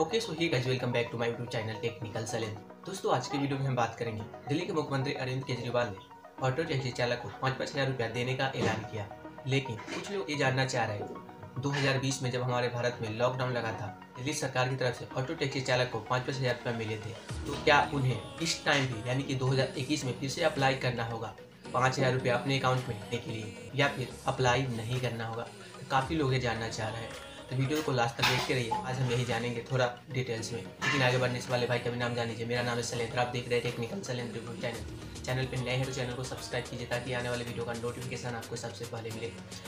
Okay so hi guys welcome back to my YouTube channel technical Salem दोस्तों, आज की video में हम बात करेंगे दिल्ली के मुख्यमंत्री अरविंद केजरीवाल ने ऑटो टैक्सी चालक को पाँच पाँच हज़ार रुपया देने का ऐलान किया। लेकिन कुछ लोग ये जानना चाह रहे हैं 2020 में जब हमारे भारत में लॉकडाउन लगा था, दिल्ली सरकार की तरफ़ से ऑटो टैक्सी चालक को पाँच पाँच हज़ार मिले थे तो क्या उन्हें इस टाइम भी, यानी कि 2021 में फिर से अप्लाई करना होगा? पाँच हज़ार रुपया अपने अकाउंट में लेने के लिए या फिर अप्लाई नहीं करना होगा? काफ़ी लोग ये जानना चाह रहे हैं। तो वीडियो को लास्ट तक देखते रहिए। आज हम यही जानेंगे थोड़ा डिटेल्स में। लेकिन आगे बढ़ने से वाले भाई का भी नाम जान लीजिए। मेरा नाम है सलेंद्र आप देख रहे हैं technical Salendra YouTube channel channel पर नए हैं तो चैनल को सब्सक्राइब कीजिए ताकि आने वाले वीडियो का नोटिफिकेशन आपको सबसे पहले मिले।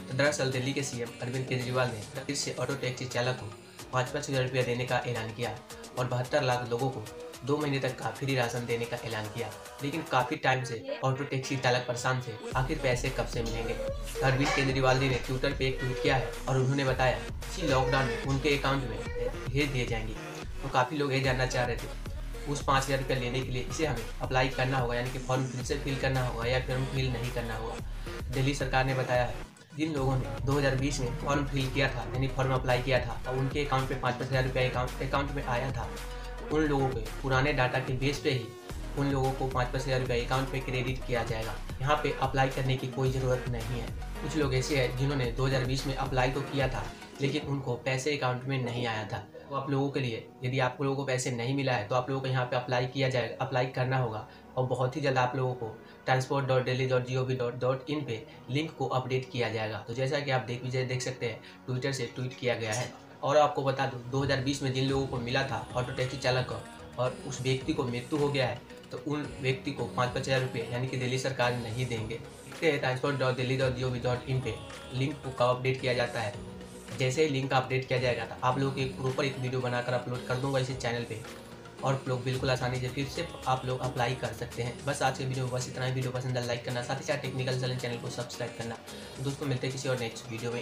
तो दरअसल दिल्ली के सीएम अरविंद केजरीवाल ने फिर से ऑटो टैक्सी चालक को पाँच पाँच हज़ार रुपया देने का ऐलान किया और बहत्तर लाख लोगों को दो महीने तक का फ्री राशन देने का ऐलान किया, लेकिन काफ़ी टाइम से ऑटो टैक्सी चालक परेशान थे, आखिर पैसे कब से मिलेंगे? अरविंद केजरीवाल जी ने ट्विटर पे एक ट्वीट किया है और उन्होंने बताया कि लॉकडाउन में उनके अकाउंट में भेज दिए जाएँगे। तो काफ़ी लोग ये जानना चाह रहे थे, उस पाँच हज़ार रुपया लेने के लिए इसे हमें अप्लाई करना होगा, यानी कि फॉर्म फिर से फिल करना होगा या फिर फिल नहीं करना होगा। दिल्ली सरकार ने बताया है, जिन लोगों ने 2020 में फॉर्म फिल किया था, यानी फॉर्म अप्लाई किया था और उनके अकाउंट पे पाँच पाँच हज़ार रुपया अकाउंट में आया था। उन लोगों के पुराने डाटा के बेस पे ही उन लोगों को पाँच पाँच हज़ार रुपये अकाउंट पे क्रेडिट किया जाएगा। यहाँ पे अप्लाई करने की कोई ज़रूरत नहीं है। कुछ लोग ऐसे हैं जिन्होंने 2020 में अप्लाई तो किया था, लेकिन उनको पैसे अकाउंट में नहीं आया था। तो आप लोगों के लिए, यदि आप लोगों को पैसे नहीं मिला है तो आप लोगों को यहाँ पे अप्लाई किया जाएगा अप्लाई करना होगा। और बहुत ही जल्द आप लोगों को transport dot Delhi dot G O V dot dot in पर लिंक को अपडेट किया जाएगा। तो जैसा कि आप देख लीजिए देख सकते हैं ट्विटर से ट्वीट किया गया है। और आपको बता दूँ 2020 में जिन लोगों को मिला था ऑटो टैक्सी चालक और उस व्यक्ति को मृत्यु हो गया है तो उन व्यक्ति को पाँच पाँच हज़ार रुपये, यानी कि दिल्ली सरकार नहीं देंगे। हैं transport dot Delhi dot G O V dot in पे लिंक को अपडेट किया जाता है। जैसे ही लिंक अपडेट किया जाएगा तो आप लोग एक प्रॉपर एक वीडियो बनाकर अपलोड कर दूँगा इसी चैनल पे। और लोग बिल्कुल आसानी से फिर से आप लोग अप्लाई कर सकते हैं। बस आज के वीडियो बस इतना ही। वीडियो पसंद है लाइक करना, साथ ही साथ टेक्निकल चैनल को सब्सक्राइब करना। दोस्तों, मिलते हैं किसी और नेक्स्ट वीडियो में।